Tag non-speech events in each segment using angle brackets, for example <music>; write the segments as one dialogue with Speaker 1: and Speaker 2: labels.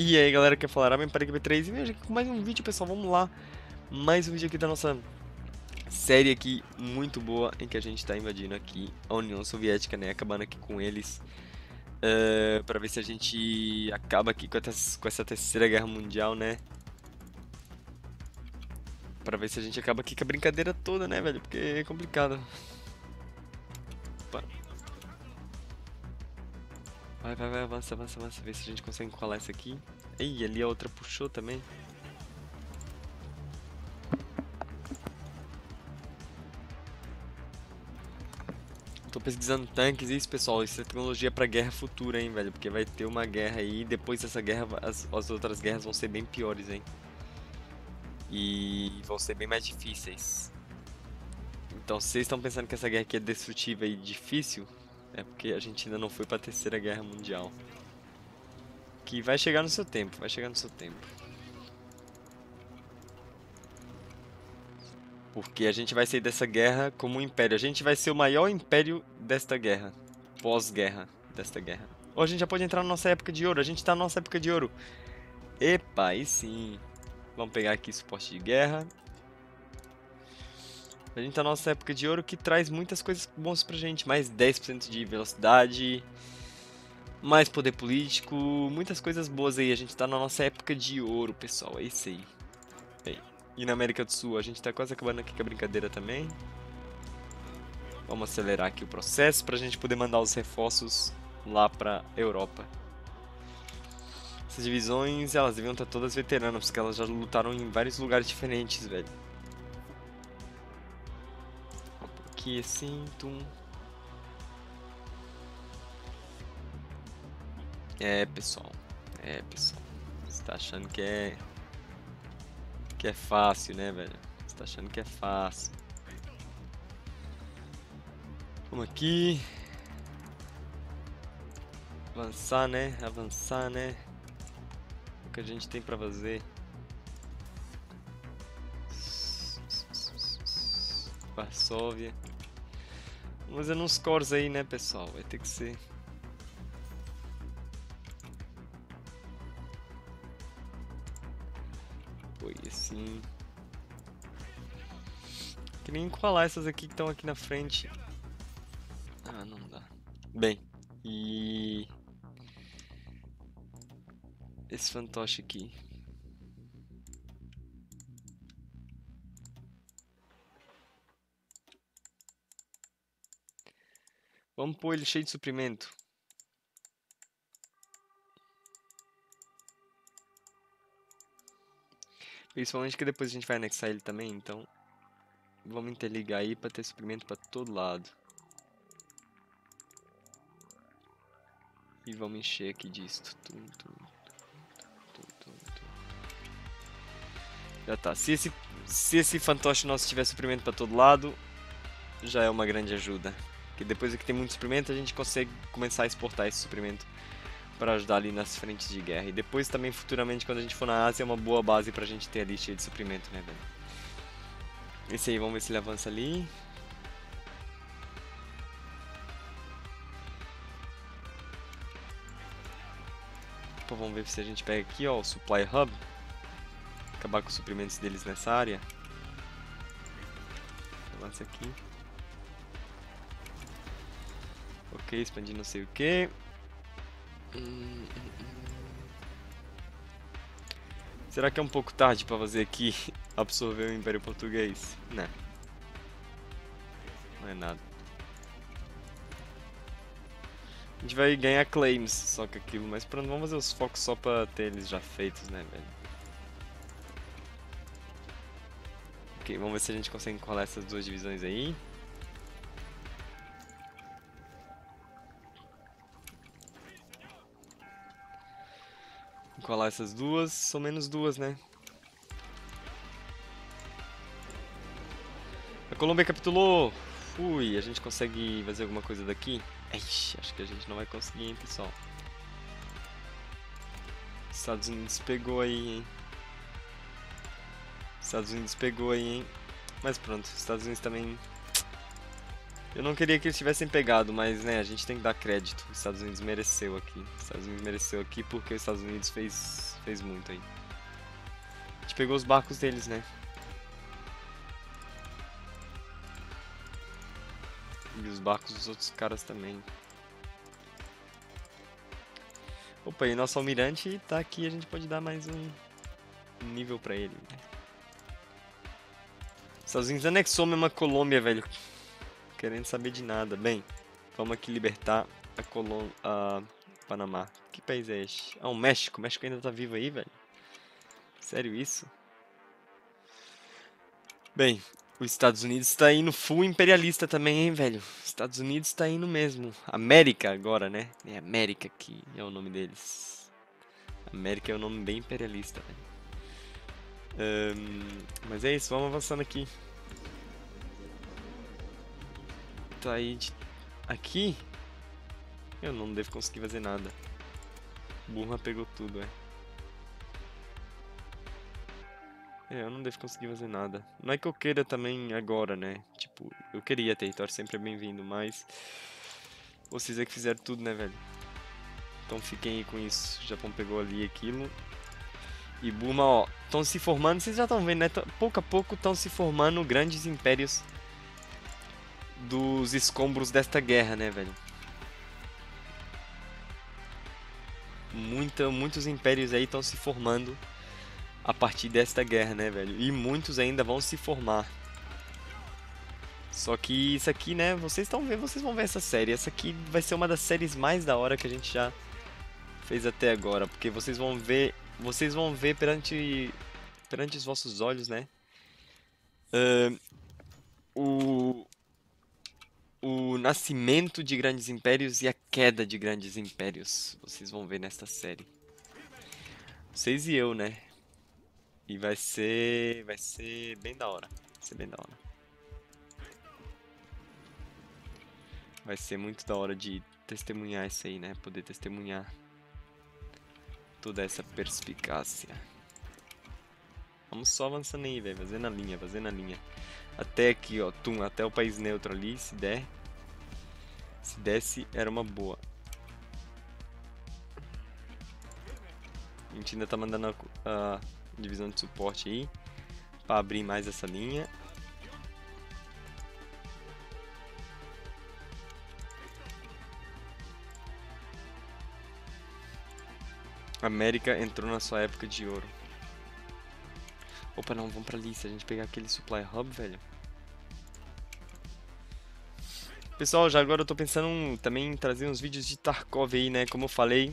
Speaker 1: E aí galera, quer falar? Bem para equipe 3 e veja aqui com mais um vídeo pessoal, vamos lá. Mais um vídeo aqui da nossa série aqui muito boa Em que a gente está invadindo aqui a União Soviética, né, acabando aqui com eles uh, Para ver se a gente acaba aqui com, com essa terceira guerra mundial, né? Para ver se a gente acaba aqui com a brincadeira toda, né velho, porque é complicado Vai, vai, vai, avança, avança, avança. Ver se a gente consegue colar essa aqui. Ih, ali a outra puxou também. Tô pesquisando tanques, isso pessoal, isso é tecnologia pra guerra futura, hein, velho. Porque vai ter uma guerra aí e depois dessa guerra as, as outras guerras vão ser bem piores, hein. E vão ser bem mais difíceis. Então, se vocês estão pensando que essa guerra aqui é destrutiva e difícil, é porque a gente ainda não foi para a Terceira Guerra Mundial. Que vai chegar no seu tempo, vai chegar no seu tempo. Porque a gente vai sair dessa guerra como um império. A gente vai ser o maior império desta guerra. Pós-guerra desta guerra. Ou a gente já pode entrar na nossa época de ouro. A gente está na nossa época de ouro. Epa, aí sim. Vamos pegar aqui suporte de guerra. A gente tá na nossa época de ouro que traz muitas coisas boas pra gente. Mais 10% de velocidade, mais poder político, muitas coisas boas aí. A gente tá na nossa época de ouro, pessoal. É isso aí. E na América do Sul, a gente tá quase acabando aqui com a brincadeira também. Vamos acelerar aqui o processo pra gente poder mandar os reforços lá pra Europa. Essas divisões, elas deviam estar todas veteranas, porque elas já lutaram em vários lugares diferentes, velho. Aqui assim, tum. É, pessoal. É, pessoal. Você tá achando que é... Que é fácil, né, velho? Você tá achando que é fácil. Vamos aqui. Avançar, né? Avançar, né? O que a gente tem pra fazer. Varsóvia. Fazendo uns cores aí, né, pessoal? Vai ter que ser. Foi assim. Que nem colar essas aqui que estão aqui na frente. Ah, não dá. Bem, e... Esse fantoche aqui. Vamos pôr ele cheio de suprimento. Principalmente que depois a gente vai anexar ele também, então vamos interligar aí para ter suprimento para todo lado. E vamos encher aqui disto. Tum, tum, já tá. Se esse, se esse fantoche nosso tiver suprimento para todo lado, já é uma grande ajuda. Que depois que tem muito suprimento, a gente consegue começar a exportar esse suprimento para ajudar ali nas frentes de guerra. E depois também, futuramente, quando a gente for na Ásia, é uma boa base para a gente ter ali cheio de suprimento, né, velho? Esse aí, vamos ver se ele avança ali. Opa, vamos ver se a gente pega aqui, ó, o Supply Hub. Acabar com os suprimentos deles nessa área. Avança aqui. Ok, expandir não sei o que. Será que é um pouco tarde para fazer aqui <laughs> absorver o Império Português? Não. Não é nada. A gente vai ganhar claims só com aquilo, mas pronto, vamos fazer os focos só pra ter eles já feitos, né, velho? Ok, vamos ver se a gente consegue colar essas duas divisões aí. Colar essas duas, são menos duas, né? A Colômbia capitulou! Fui, a gente consegue fazer alguma coisa daqui? Ixi, acho que a gente não vai conseguir, hein, pessoal. Estados Unidos pegou aí, hein? Estados Unidos pegou aí, hein? Mas pronto, Estados Unidos também Eu não queria que eles tivessem pegado, mas né, a gente tem que dar crédito. Os Estados Unidos mereceu aqui. Os Estados Unidos mereceu aqui porque os Estados Unidos fez, fez muito aí. A gente pegou os barcos deles, né? E os barcos dos outros caras também. Opa, e nosso almirante tá aqui, a gente pode dar mais um nível pra ele. Né? Estados Unidos anexou mesmo a Colômbia, velho. Querendo saber de nada. Bem, vamos aqui libertar a Colômbia, a Panamá. Que país é este? Ah, o México. O México ainda tá vivo aí, velho. Sério isso? Bem, os Estados Unidos está indo full imperialista também, hein, velho? Estados Unidos está indo mesmo. América agora, né? É América que é o nome deles. América é um nome bem imperialista, velho. Um, mas é isso, vamos avançando aqui. Aí de... Aqui? Eu não devo conseguir fazer nada. Burma pegou tudo, é. É, eu não devo conseguir fazer nada. Não é que eu queira também agora, né? Tipo, eu queria território, sempre é bem-vindo, mas... Vocês é que fizeram tudo, né, velho? Então fiquem aí com isso. O Japão pegou ali aquilo. E Burma, ó, estão se formando, vocês já estão vendo, né? Pouco a pouco estão se formando grandes impérios dos escombros desta guerra, né, velho? Muita, muitos impérios aí estão se formando a partir desta guerra, né, velho? E muitos ainda vão se formar. Só que isso aqui, né, vocês estão vendo, vocês vão ver essa série. Essa aqui vai ser uma das séries mais da hora que a gente já fez até agora, porque vocês vão ver, vocês vão ver perante perante os vossos olhos, né? Uh, o o nascimento de grandes impérios e a queda de grandes impérios. Vocês vão ver nesta série. Vocês e eu, né? E vai ser. Vai ser bem da hora. Vai ser bem da hora. Vai ser muito da hora de testemunhar isso aí, né? Poder testemunhar toda essa perspicácia. Vamos só avançando aí, velho. Fazendo a linha, fazendo a linha. Até aqui, ó. Tum, até o país neutro ali, se der. Se desse, era uma boa. A gente ainda tá mandando a, a divisão de suporte aí para abrir mais essa linha. América entrou na sua época de ouro. Opa, não, vamos pra ali. Se a gente pegar aquele supply hub, velho. Pessoal, já agora eu tô pensando também em trazer uns vídeos de Tarkov aí, né? Como eu falei.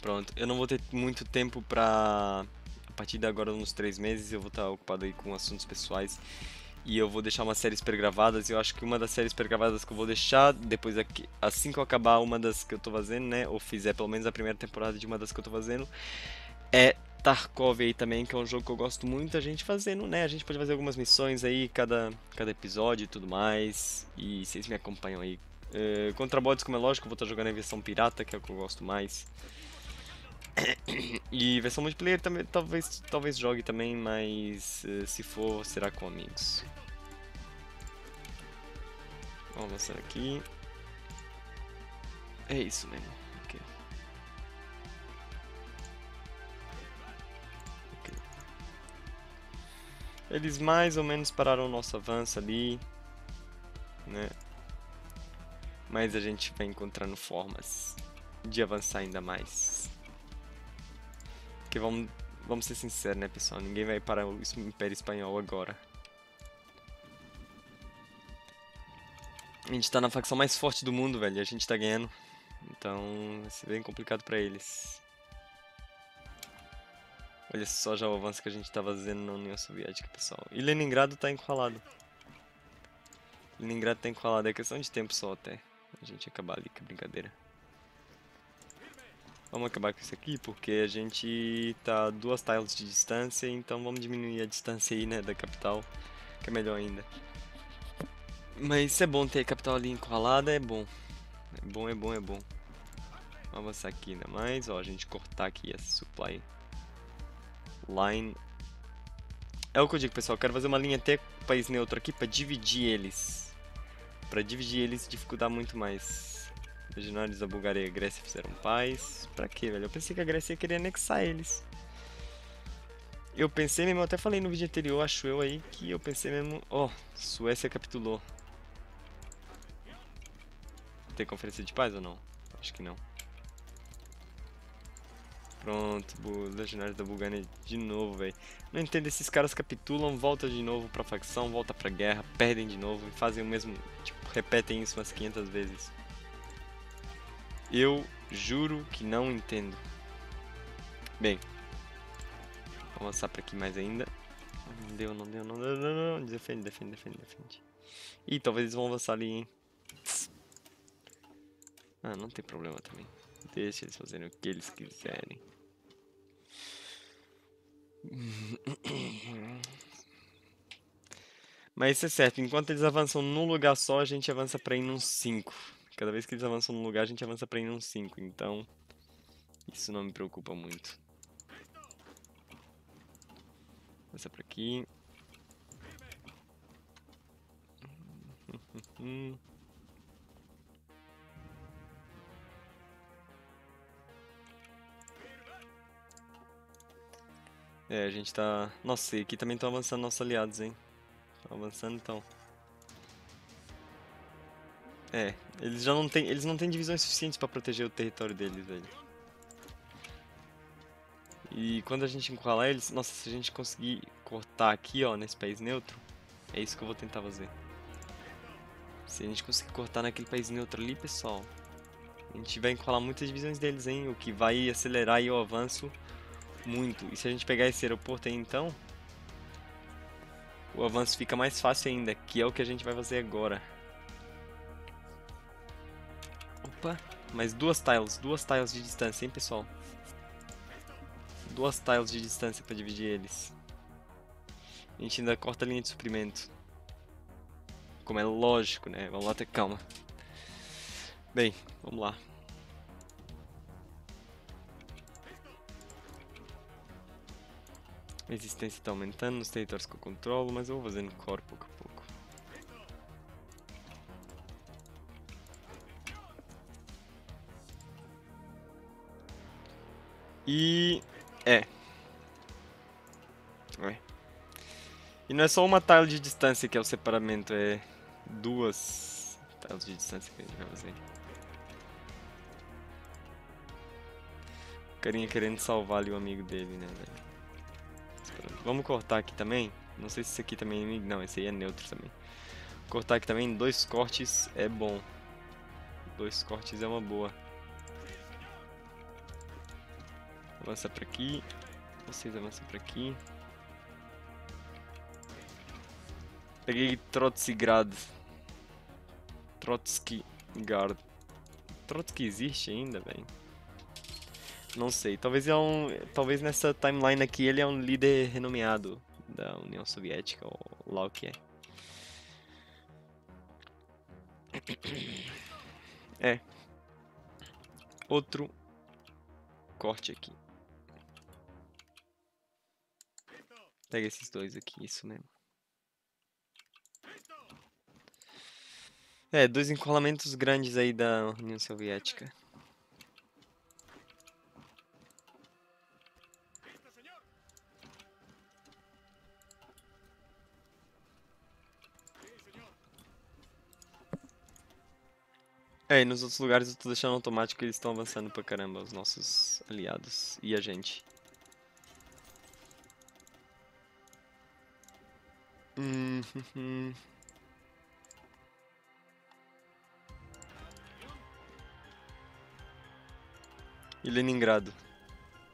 Speaker 1: Pronto, eu não vou ter muito tempo pra a partir de agora, uns três meses, eu vou estar ocupado aí com assuntos pessoais. E eu vou deixar umas séries pré-gravadas. Eu acho que uma das séries pré-gravadas que eu vou deixar, depois aqui, assim que eu acabar uma das que eu tô fazendo, né? Ou fizer pelo menos a primeira temporada de uma das que eu tô fazendo, é Tarkov aí também, que é um jogo que eu gosto muito a gente fazendo, né? A gente pode fazer algumas missões aí, cada, cada episódio e tudo mais. E vocês me acompanham aí. Uh, Contrabots, como é lógico, eu vou estar jogando em versão pirata, que é o que eu gosto mais. <coughs> E versão multiplayer também, talvez, talvez jogue também, mas uh, se for, será com amigos. Vamos avançar aqui. É isso mesmo. Eles mais ou menos pararam o nosso avanço ali, né? Mas a gente vai encontrando formas de avançar ainda mais. Porque vamos, vamos ser sinceros, né, pessoal? Ninguém vai parar o Império Espanhol agora. A gente tá na facção mais forte do mundo, velho. A gente tá ganhando. Então, vai ser bem complicado pra eles. Olha só já o avanço que a gente tá fazendo na União Soviética, pessoal. E Leningrado tá encurralado. Leningrado tá encurralado. É questão de tempo só até. A gente acabar ali, que brincadeira. Vamos acabar com isso aqui, porque a gente tá duas tiles de distância, então vamos diminuir a distância aí, né, da capital, que é melhor ainda. Mas é bom ter a capital ali encurralada, é bom. É bom, é bom, é bom. Vamos avançar aqui ainda mais, ó, a gente cortar aqui essa supply line. É o que eu digo, pessoal, eu quero fazer uma linha até país neutro aqui para dividir eles. pra dividir eles dificultar muito mais. Legionários da Bulgária e Grécia fizeram paz. Pra quê, velho? Eu pensei que a Grécia queria anexar eles. Eu pensei mesmo, eu até falei no vídeo anterior, acho eu aí, que eu pensei mesmo... Ó, oh, Suécia capitulou. Tem conferência de paz ou não? Acho que não. Pronto, Legionários da Bulgária de novo, velho. Não entendo, esses caras capitulam, voltam de novo pra facção, voltam pra guerra, perdem de novo e fazem o mesmo, tipo, repetem isso umas 500 vezes. Eu juro que não entendo. Bem, vou avançar pra aqui mais ainda. Não deu, não deu, não deu, não, não, defende, defende, defende, defende. Ih, talvez eles vão avançar ali, hein. Ah, não tem problema também. Deixa eles fazerem o que eles quiserem. Mas isso é certo, enquanto eles avançam num lugar só, a gente avança pra ir num 5. Cada vez que eles avançam num lugar, a gente avança pra ir num 5. Então, isso não me preocupa muito. Avança pra aqui. <laughs> É, a gente tá... Nossa, e aqui também estão avançando nossos aliados, hein? Estão avançando, então. É, eles já não têm... Eles não têm divisões suficientes pra proteger o território deles, velho. E quando a gente encurralar eles... Nossa, se a gente conseguir cortar aqui, ó, nesse país neutro, é isso que eu vou tentar fazer. Se a gente conseguir cortar naquele país neutro ali, pessoal, a gente vai encurralar muitas divisões deles, hein? O que vai acelerar o avanço muito. E se a gente pegar esse aeroporto aí então, o avanço fica mais fácil ainda, que é o que a gente vai fazer agora. Opa, mais duas tiles, duas tiles de distância, hein pessoal? Duas tiles de distância para dividir eles. A gente ainda corta a linha de suprimento. Como é lógico, né? Vamos lá ter calma. Bem, vamos lá. A resistência está aumentando nos territórios que eu controlo, mas eu vou fazendo core pouco a pouco. E... é. é. E não é só uma tile de distância que é o separamento, é duas tiles de distância que a gente vai fazer. O carinha querendo salvar ali o amigo dele, né, velho? Vamos cortar aqui também. Não sei se esse aqui também é. Não, esse aí é neutro também. Cortar aqui também. Dois cortes é bom. Dois cortes é uma boa. Avança pra aqui. Vocês avançam pra aqui. Peguei Trotskygrad. Trotskygard. Trotsky existe ainda, velho? Não sei, talvez é um, talvez nessa timeline aqui ele é um líder renomeado da União Soviética ou lá o que é. É. Outro corte aqui. Pega esses dois aqui, isso mesmo. É, dois encolamentos grandes aí da União Soviética. É, e nos outros lugares eu tô deixando automático eles estão avançando pra caramba, os nossos aliados e a gente. <laughs> E Leningrado.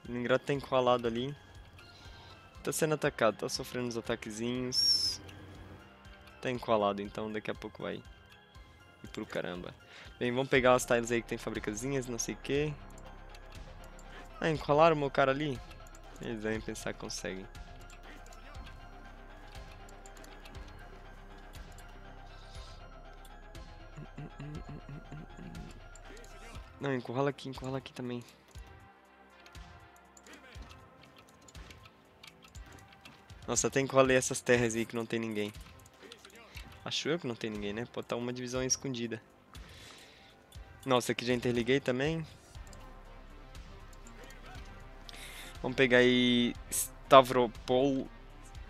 Speaker 1: Leningrado tá encurralado ali. Tá sendo atacado, tá sofrendo uns ataquezinhos. Tá encurralado, então daqui a pouco vai ir pro caramba. Bem, vamos pegar as tiles aí que tem fabricazinhas, não sei o que. Ah, encolaram o meu cara ali? Eles devem pensar que conseguem. Não, encurrala aqui, encurrala aqui também. Nossa, até encurralei essas terras aí que não tem ninguém. Acho eu que não tem ninguém, né? Pode estar uma divisão escondida. Nossa, aqui já interliguei também. Vamos pegar aí Stavropol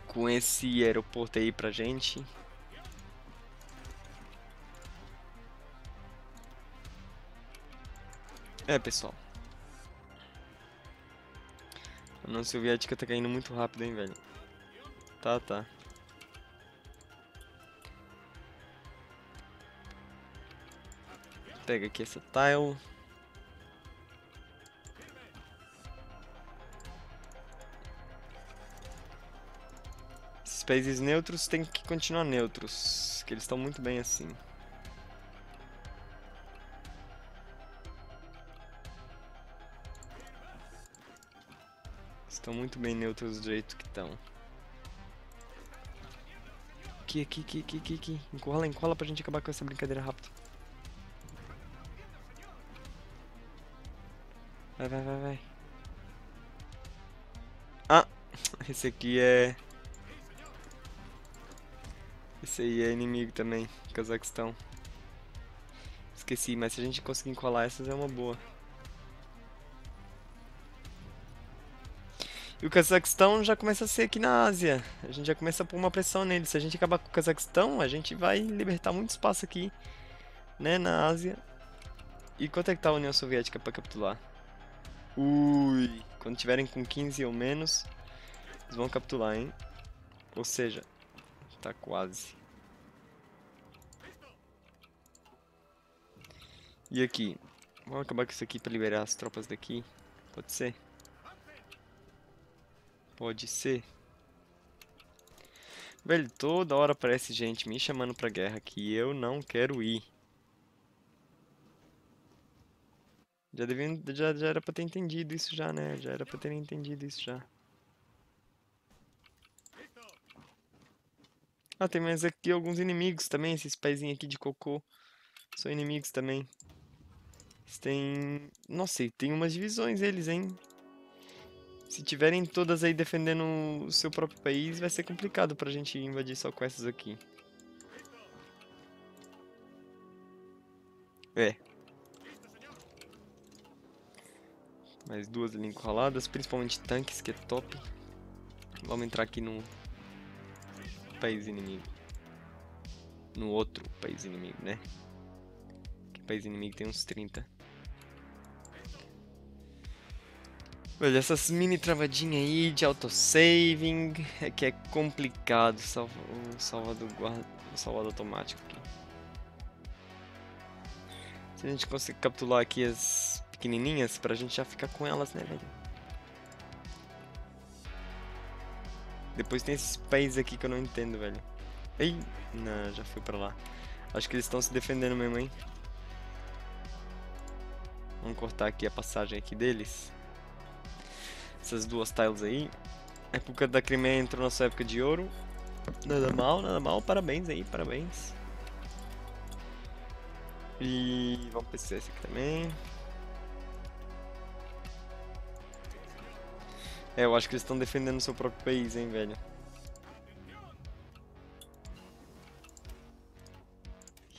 Speaker 1: com esse aeroporto aí pra gente. É, pessoal. A União Soviética tá caindo muito rápido, hein, velho. Tá, tá. Pega aqui essa tile. Esses países neutros têm que continuar neutros, que eles estão muito bem assim. Estão muito bem neutros do jeito que estão. Aqui, aqui, aqui, aqui, aqui, aqui. Encola, encola pra gente acabar com essa brincadeira rápido. Vai, vai, vai, vai. Ah! <laughs> Esse aqui é... Esse aí é inimigo também, Cazaquistão. Esqueci, mas se a gente conseguir encolar essas é uma boa. E o Cazaquistão já começa a ser aqui na Ásia. A gente já começa a pôr uma pressão nele. Se a gente acabar com o Cazaquistão, a gente vai libertar muito espaço aqui, né, na Ásia. E quanto é que tá a União Soviética para capitular? Ui, quando tiverem com 15 ou menos, eles vão capitular, hein? Ou seja, tá quase. E aqui? Vamos acabar com isso aqui para liberar as tropas daqui? Pode ser? Pode ser. Velho, toda hora aparece gente me chamando pra guerra que eu não quero ir. Já, devia, já, já era pra ter entendido isso já, né? Já era pra ter entendido isso já. Ah, tem mais aqui alguns inimigos também, esses paizinhos aqui de cocô. São inimigos também. Têm... Nossa, tem umas divisões eles, hein? Se tiverem todas aí defendendo o seu próprio país, vai ser complicado pra gente invadir só com essas aqui. É, Mais duas ali encurraladas, principalmente tanques, que é top. Vamos entrar aqui no país inimigo. No outro país inimigo, né? Que país inimigo tem uns 30. Olha, essas mini travadinhas aí de autosaving é que é complicado salva, o salvador, guarda, o salvador automático aqui. Se a gente conseguir capturar aqui as pequenininhas pra gente já ficar com elas, né, velho? Depois tem esses países aqui que eu não entendo, velho. Ei, não, já fui pra lá. Acho que eles estão se defendendo mesmo, hein? Vamos cortar aqui a passagem aqui deles. Essas duas tiles aí. A época da Crimeia entrou na sua época de ouro. Nada mal, nada mal. Parabéns aí, parabéns. E vamos pra esse aqui também. É, eu acho que eles estão defendendo o seu próprio país, hein, velho.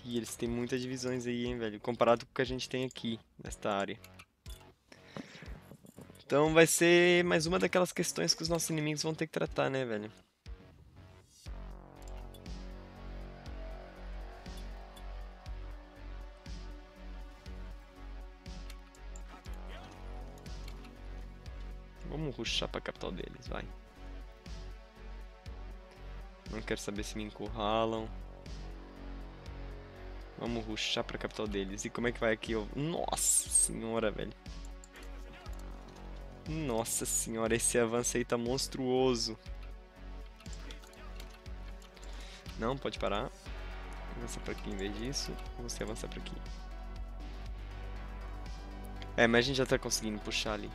Speaker 1: E eles têm muitas divisões aí, hein, velho. Comparado com o que a gente tem aqui, nesta área. Então vai ser mais uma daquelas questões que os nossos inimigos vão ter que tratar, né, velho. Ruxar pra capital deles, vai. Não quero saber se me encurralam. Vamos ruxar pra capital deles. E como é que vai aqui? Nossa senhora, velho. Nossa senhora, esse avanço aí tá monstruoso. Não, pode parar. Avança pra aqui em vez disso. Você avança pra aqui. É, mas a gente já tá conseguindo puxar ali.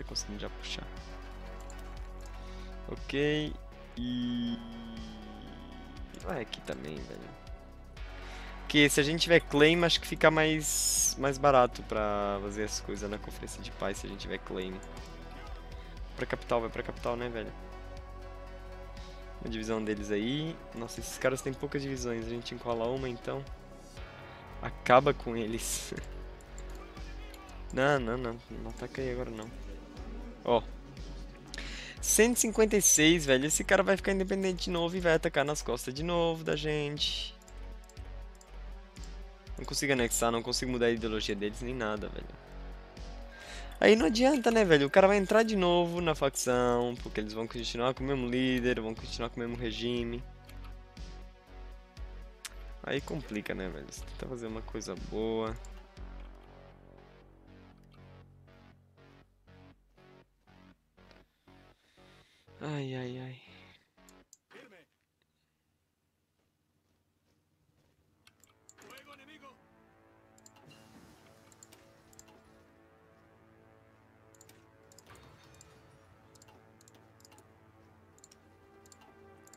Speaker 1: Tá conseguindo já puxar. Ok. E... Vai aqui também, velho. Porque se a gente tiver claim, acho que fica mais, mais barato pra fazer as coisas na conferência de paz se a gente tiver claim. Pra capital, vai pra capital, né, velho? Uma divisão deles aí. Nossa, esses caras têm poucas divisões. A gente encola uma, então. Acaba com eles. <laughs> não, não, não. Não ataca aí agora, não. Ó. 156, velho. Esse cara vai ficar independente de novo e vai atacar nas costas de novo da gente. Não consigo anexar, não consigo mudar a ideologia deles nem nada, velho. Aí não adianta, né, velho? O cara vai entrar de novo na facção, porque eles vão continuar com o mesmo líder, vão continuar com o mesmo regime. Aí complica, né, velho? Você tenta fazer uma coisa boa. Ai, ai, ai.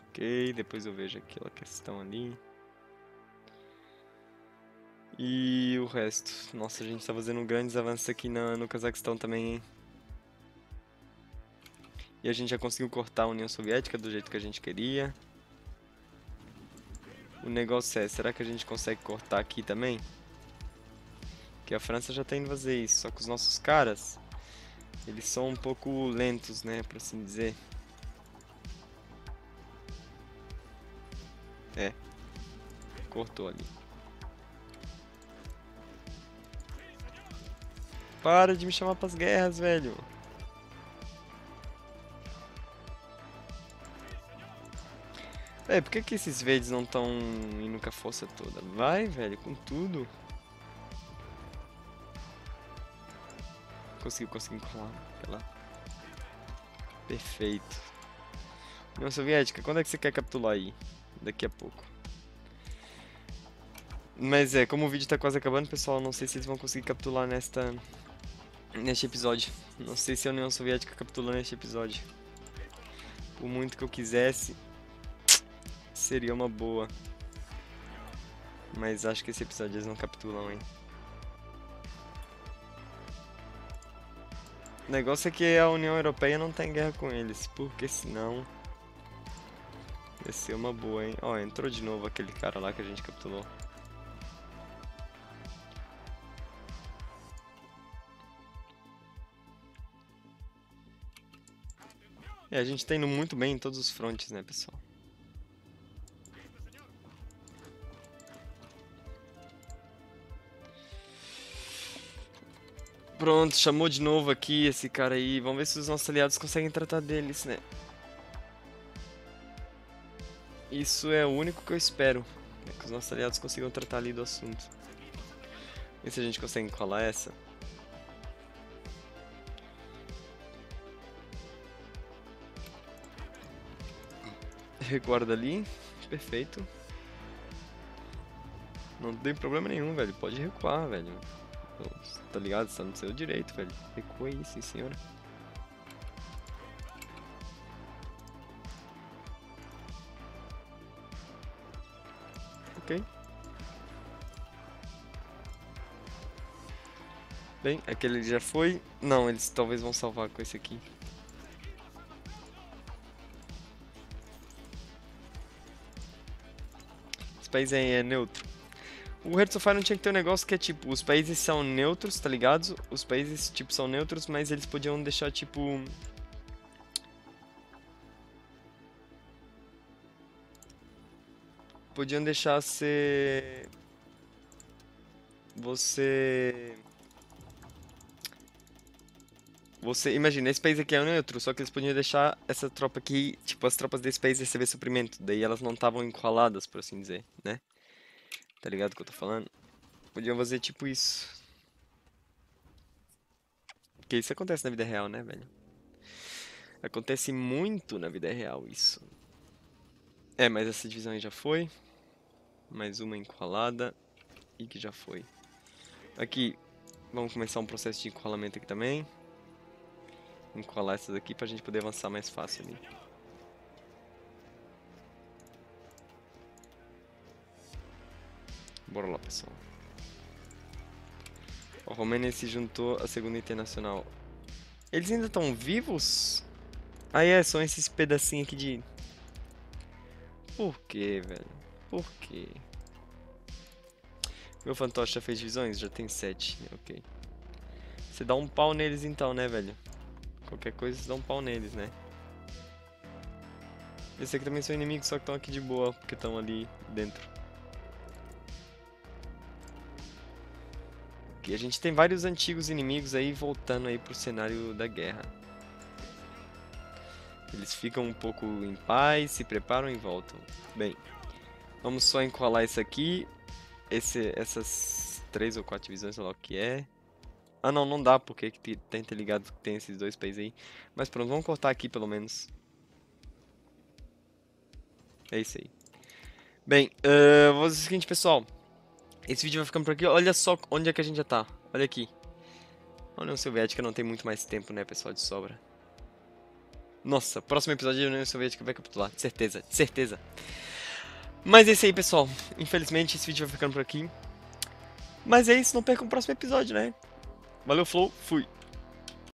Speaker 1: Ok, depois eu vejo aquela questão ali. E o resto. Nossa, a gente tá fazendo grandes avanços aqui na, no Cazaquistão também, hein? E a gente já conseguiu cortar a União Soviética do jeito que a gente queria. O negócio é, será que a gente consegue cortar aqui também? Que a França já tá indo fazer isso, só que os nossos caras, eles são um pouco lentos, né, por assim dizer. É. Cortou ali. Para de me chamar pras guerras, velho. É, por que, que esses verdes não estão indo com a força toda? Vai, velho, com tudo. Conseguiu, conseguiu colar. Lá. Perfeito. União Soviética, quando é que você quer capitular aí? Daqui a pouco. Mas é, como o vídeo tá quase acabando, pessoal, não sei se eles vão conseguir capitular nesta... Neste episódio. Não sei se a União Soviética capitula neste episódio. Por muito que eu quisesse, seria uma boa. Mas acho que esse episódio eles não capitulam, hein. O negócio é que a União Europeia não tá em guerra com eles, porque senão... Ia ser uma boa, hein. Ó, entrou de novo aquele cara lá que a gente capturou. É, a gente tá indo muito bem em todos os frontes, né, pessoal? Pronto, chamou de novo aqui esse cara aí. Vamos ver se os nossos aliados conseguem tratar deles, né? Isso é o único que eu espero. É que os nossos aliados consigam tratar ali do assunto. E se a gente consegue colar essa? Reguarda ali. Perfeito. Não tem problema nenhum, velho. Pode recuar, velho. Tá ligado? Você tá no seu direito, velho. Recua aí, sim senhora. Ok. Bem, aquele já foi. Não, eles talvez vão salvar com esse aqui. Esse aí é neutro. O Hearts of não tinha que ter um negócio que é tipo, os países são neutros, tá ligado? Os países, tipo, são neutros, mas eles podiam deixar, tipo... Podiam deixar ser... Você... Você, imagina, esse país aqui é neutro, só que eles podiam deixar essa tropa aqui, tipo, as tropas desse país receber suprimento, daí elas não estavam encoladas, por assim dizer, né? Tá ligado o que eu tô falando? Podiam fazer tipo isso. Porque isso acontece na vida real, né, velho? Acontece muito na vida real isso. É, mas essa divisão aí já foi. Mais uma encolada. E que já foi. Aqui, vamos começar um processo de encolamento aqui também. Encolar essas aqui pra gente poder avançar mais fácil ali. Bora lá, pessoal. O Romênia se juntou à Segunda Internacional. Eles ainda estão vivos? Ah, é, são esses pedacinhos aqui de... Por que, velho? Por quê? Meu fantoche já fez divisões? Já tem sete, ok. Você dá um pau neles então, né, velho? Qualquer coisa você dá um pau neles, né? Esse aqui também são inimigos, só que estão aqui de boa, porque estão ali dentro. Ok, a gente tem vários antigos inimigos aí voltando aí pro cenário da guerra. Eles ficam um pouco em paz, se preparam e voltam. Bem, vamos só encolar isso aqui. Esse, essas três ou quatro divisões, sei lá o que é. Ah não, não dá porque que tá interligado que tem esses dois países aí. Mas pronto, vamos cortar aqui pelo menos. É isso aí. Bem, uh, vou dizer o seguinte, pessoal. Esse vídeo vai ficando por aqui. Olha só onde é que a gente já tá. Olha aqui. A União Soviética não tem muito mais tempo, né, pessoal, de sobra. Nossa, próximo episódio a União Soviética vai capitular. De certeza, de certeza. Mas é isso aí, pessoal. Infelizmente, esse vídeo vai ficando por aqui. Mas é isso, não percam o próximo episódio, né? Valeu, Flow, fui.